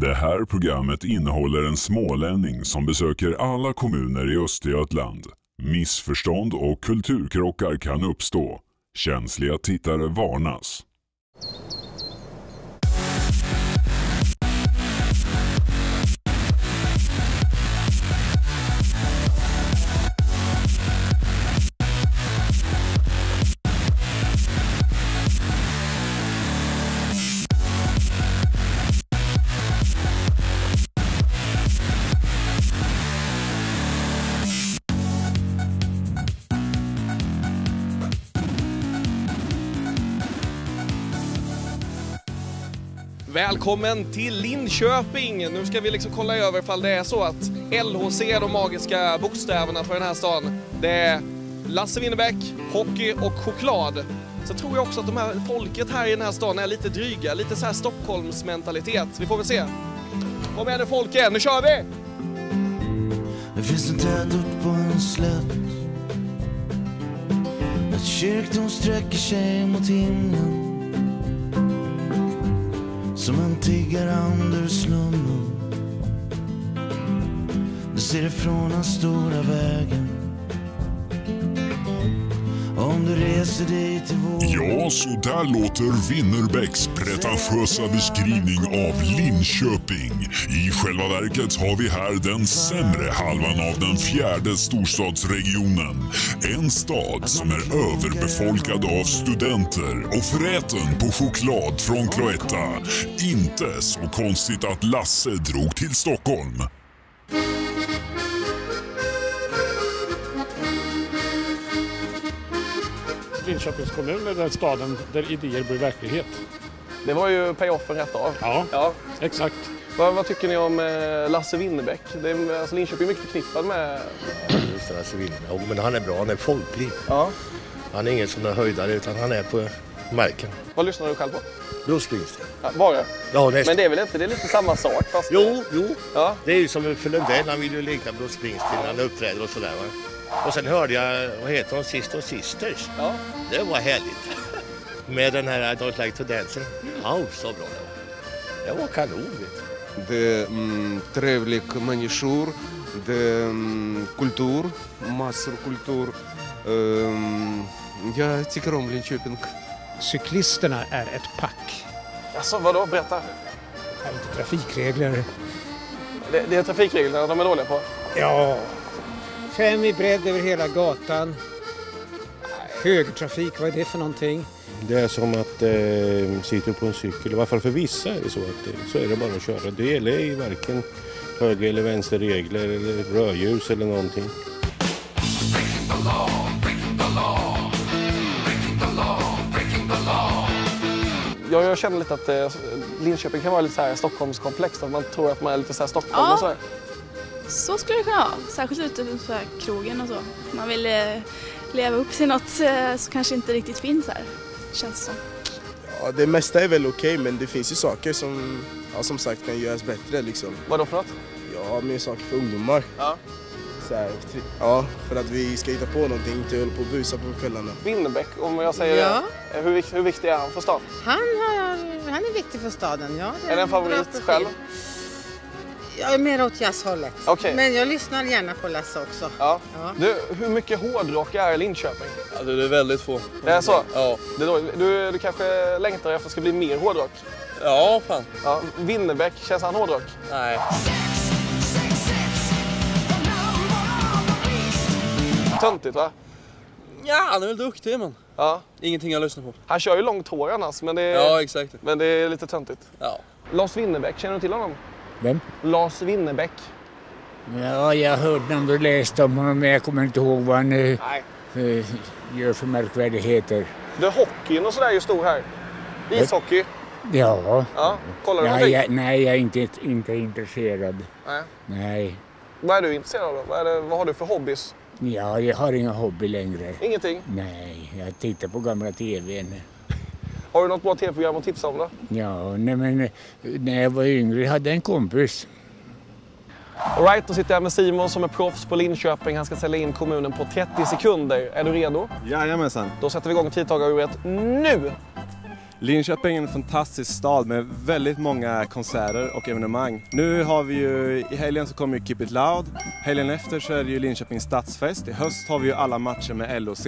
Det här programmet innehåller en smålänning som besöker alla kommuner i Östergötland. Missförstånd och kulturkrockar kan uppstå. Känsliga tittare varnas. Välkommen till Linköping! Nu ska vi liksom kolla över ifall det är så att LHC är de magiska bokstäverna för den här stan. Det är Lasse Winnerbäck, hockey och choklad. Så tror jag också att de här folket här i den här stan är lite dryga, lite så här Stockholmsmentalitet. Vi får väl se. Kom igen nu folket, nu kör vi! Det finns en tätort på en slätt Ett kyrktorn sträcker sig mot himlen som en tiggarand ur slummen. Du ser ifrån den stora vägen. Om du reser dig till vår Ja, så där låter Winnerbäcks pretentiösa beskrivning av Linköping. I själva verket har vi här den sämre halvan av den fjärde storstadsregionen. En stad som är överbefolkad av studenter och föräten på choklad från Cloetta. Inte så konstigt att Lasse drog till Stockholm. Linköpings kommun är den staden där idéer blir verklighet. Det var ju payoffen rätt av. Ja, Ja. exakt. Vad, vad tycker ni om eh, Lasse Winnerbäck? Det är, alltså Linköping är mycket förknippad med... Just det, Wilmer. Jo, men han är bra, han är folklig. Ja. Han är ingen sån där höjdare utan han är på marken. Vad lyssnar du själv på? Bruce Springsteen. Ja, bara? Ja, nästan. Men det är väl inte, det är lite samma sak fast... Jo, jo. Ja. Det är ju som för Lundell, han vill ju likna Bruce Springsteen när han uppträder och sådär. Va? Och sen hörde jag, vad heter de, Sister Sisters. Ja. Det var härligt. Med den här I don't like to dance. Ja, så bra det var. Det var kanon. Det är mm, trevlig människor, det är mm, kultur, massor kultur. Ehm, jag tycker om Linköping. Cyklisterna är ett pack. Alltså vadå? Berätta. Här är inte trafikregler. Det, det är trafikreglerna de är dåliga på. Ja, fem i bredd över hela gatan. Högertrafik, vad är det för någonting? Det är som att eh, sitta på en cykel, i varje fall för vissa är det så att det, så är det bara att köra. Det gäller ju varken höger eller vänsterregler eller rödljus eller någonting. Jag, jag känner lite att eh, Linköping kan vara lite så här Stockholmskomplex. Att man tror att man är lite så här Stockholm Ja. och så här. Så skulle det kunna vara, särskilt ute på krogen och så. Man vill eh, leva upp till något eh, som kanske inte riktigt finns här, känns det som. Ja, det mesta är väl okej, men det finns ju saker som, ja, som sagt kan göras bättre. Liksom. Vadå för något? Ja, mer saker för ungdomar. Ja. Så här, ja, för att vi ska hitta på någonting, inte hålla på och busa på kvällarna. Winnerbäck, om jag säger Ja. det. Hur, hur viktig är han för stan? Han, har, han är viktig för staden, ja. Är det en favorit själv? Jag är mer åt jazzhållet. Okej. Men jag lyssnar gärna på Lasse också. Ja. Ja. Du, hur mycket hårdrock är i Linköping? Alltså det är väldigt få. Det är så? Ja. Det är då, du, du kanske längtar efter att det ska bli mer hårdrock? Ja, fan. Ja. Winnerbäck, känns han hårdrock? Nej. Töntigt va? Ja, han är väl duktig men. Ja. Ingenting jag lyssnar på. Han kör ju långt hår annars, men det är, Ja, exakt. men det är lite töntigt. Ja. Lars Winnerbäck, känner du till honom? Vem? Lars Winnerbäck. Ja, jag har hört namn och läst om honom men jag kommer inte ihåg vad han eh, Nej. eh, gör för märkvärdigheter. Du, hockeyn och sådär är ju stor här. Ishockey. Ja. Ja. Kollar du Nej, någonting? jag, nej, jag är inte, inte intresserad. Nej. Nej. Vad är du intresserad av då? Vad, är det, vad har du för hobbys? Ja, jag har ingen hobby längre. Ingenting? Nej, jag tittar på gamla tvn. Har du något bra tv-program att tipsa om då? Ja, nej, men eh, när jag var yngre hade jag en kompis. Alright, då sitter jag med Simon som är proffs på Linköping. Han ska sälja in kommunen på 30 sekunder. Är du redo? Jajamensan. Då sätter vi igång tidtagaruret nu! Linköping är en fantastisk stad med väldigt många konserter och evenemang. Nu har vi ju, i helgen så kommer ju Keep It Loud. Helgen efter så är det ju Linköpings stadsfest. I höst har vi ju alla matcher med LOC.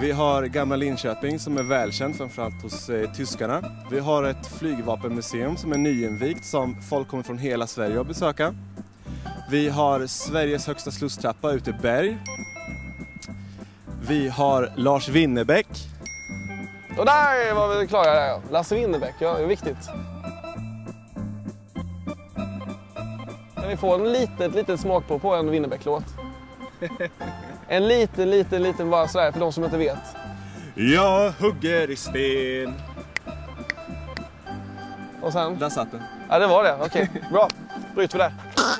Vi har Gamla Linköping som är välkänt framförallt hos eh, tyskarna. Vi har ett flygvapenmuseum som är nyinvigt som folk kommer från hela Sverige att besöka. Vi har Sveriges högsta slusstrappa ute i Berg. Vi har Lars Winnerbäck. Och där var vi klara där ja. Lasse Winnerbäck, ja det är viktigt. Kan vi få en litet, litet smakprov på en Winnerbäck-låt? En liten, liten, liten bara sådär för de som inte vet. Jag hugger i sten. Och sen? Där satt den. Ja, det var det. Okej, bra. Bryter vi där. Ja,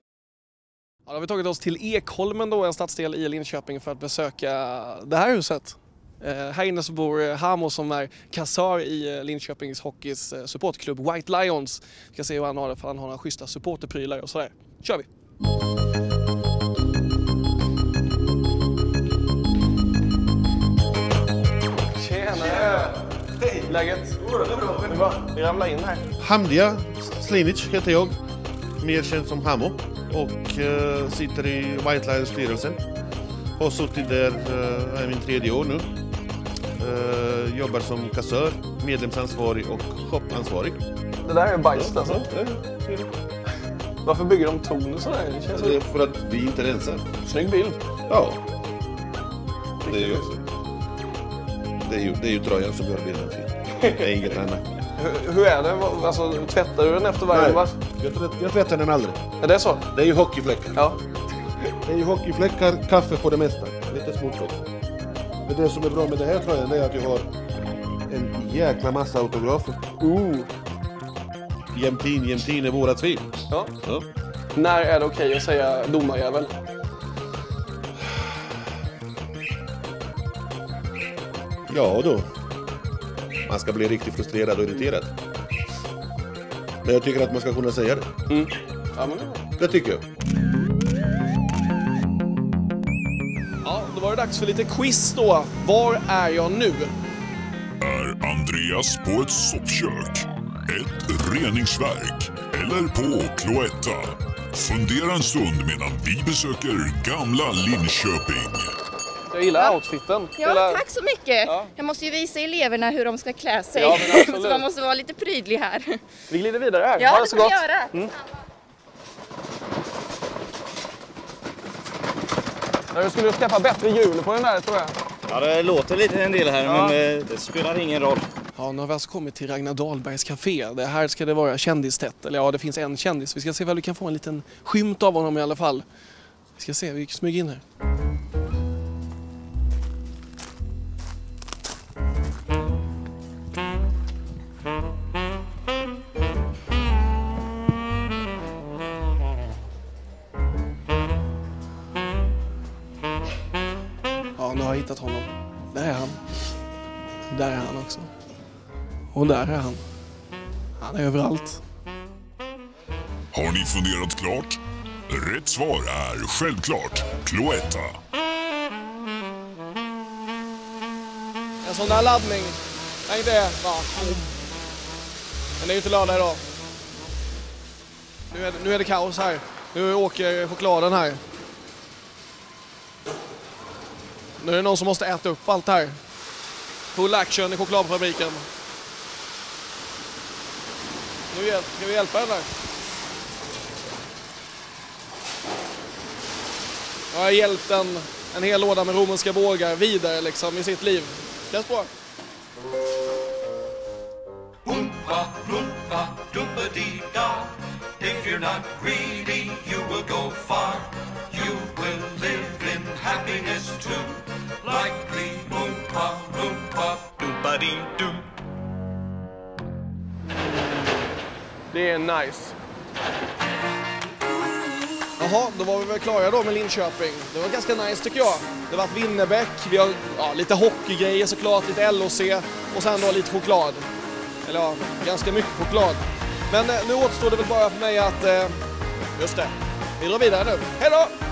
då har vi tagit oss till Ekholmen då, en stadsdel i Linköping för att besöka det här huset. Eh, här inne så bor eh, Hamo som är kassör i eh, Linköpings Hockeys eh, supportklubb White Lions. Vi ska se hur han har det, för han har några schyssta supporterprylar och sådär. kör vi! Läget? Jo, det bra. Vi ramlar in här. Hamdia Slinic heter jag, mer känd som Hamo och eh, sitter i White Lions-styrelsen. Har suttit där, uh, är min tredje år nu. Eh, jobbar som kassör, medlemsansvarig och shopansvarig. Det där är bajs alltså? Varför bygger de torn och sådär? Det känns Det är för att vi inte rensar. Snygg bild. Ja. Det är ju, det är ju, det är ju tröjan som gör bilden fin. Det är inget annat. Hur, hur är det? Alltså, tvättar du den efter varje match? jag, tvätt- jag tvättar den aldrig. Är det så? Det är ju hockeyfläckar. Ja. Det är ju hockeyfläckar, kaffe på det mesta. Lite smuts också. Men det som är bra med den här tröjan är att jag har en jäkla massa autografer. Ooh. Jämtin, jämtin är vårat svin. Ja. Ja. När är det okej att säga domarjävel? Ja då. Man ska bli riktigt frustrerad och irriterad. Men jag tycker att man ska kunna säga det. Mm. Ja, men... Det tycker jag. ja, då var det dags för lite quiz då. Var är jag nu? Är Andreas på ett soppkök, ett reningsverk eller på Cloetta? Fundera en stund medan vi besöker gamla Linköping. Jag gillar outfiten. Ja, Hela- tack så mycket. Jag måste ju visa eleverna hur de ska klä sig. Ja, så man måste vara lite prydlig här. Vi glider vidare här. Ja, ha det det så gott. göra. Mm. Ja, Du skulle skaffa bättre hjul på den där tror jag. Ja, det låter lite en del här, Ja. men eh, det spelar ingen roll. Ja, nu har vi alltså kommit till Ragnar Dahlbergs café. Det här ska det vara kändistätt. Eller ja, det finns en kändis. Vi ska se om vi kan få en liten skymt av honom i alla fall. Vi ska se, vi smyger in här. Och där är han. Han är överallt. Har ni funderat klart? Rätt svar är självklart Cloetta. En sån där laddning. Tänk det. Ja. Men det är ju inte lördag idag. Nu är, det, nu är det kaos här. Nu åker chokladen här. Nu är det någon som måste äta upp allt här. Full action i chokladfabriken. Nu ska vi hjälpa henne. Jag har hjälpt en, en hel låda med romerska bågar vidare liksom i sitt liv. Känns bra. Oompa, loompa, doopa-dee-da. If you're not greedy, you will go far. You will live in happiness too. Like the oompa, loompa, doopa-dee-doo. Det är nice. Jaha, då var vi väl klara då med Linköping. Det var ganska nice tycker jag. Det var Winnerbäck, vi har ja, lite hockeygrejer såklart, lite LOC och sen då lite choklad. Eller ja, ganska mycket choklad. Men eh, nu återstår det väl bara för mig att... Eh, just det, vi drar vidare nu. Hej då!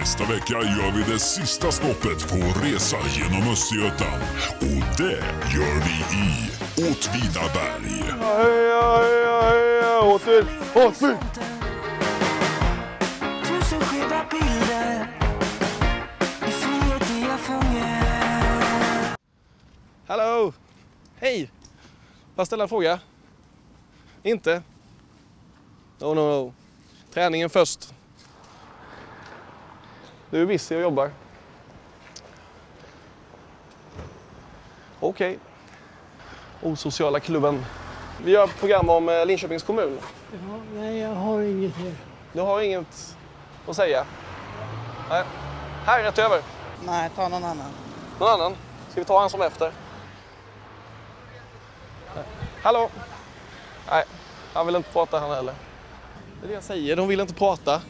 Nästa vecka gör vi det sista stoppet på resa genom Östergötland. Och det gör vi i Åtvidaberg. Heja, heja, heja! Åter! Åter! Tusen skeva bilder i frihet jag Hallå! Hej! Får jag ställa en fråga? Inte? No, no, no. Träningen först. Du är busy och jobbar. Okej. Osociala klubben. Vi gör ett program om eh, Linköpings kommun. Ja, nej, jag har inget här. Du har inget att säga? Nej. Här, rätt över. Nej, ta någon annan. Någon annan? Ska vi ta han som efter? Nej. Hallå? Nej, han vill inte prata han heller. Det är det jag säger, de vill inte prata.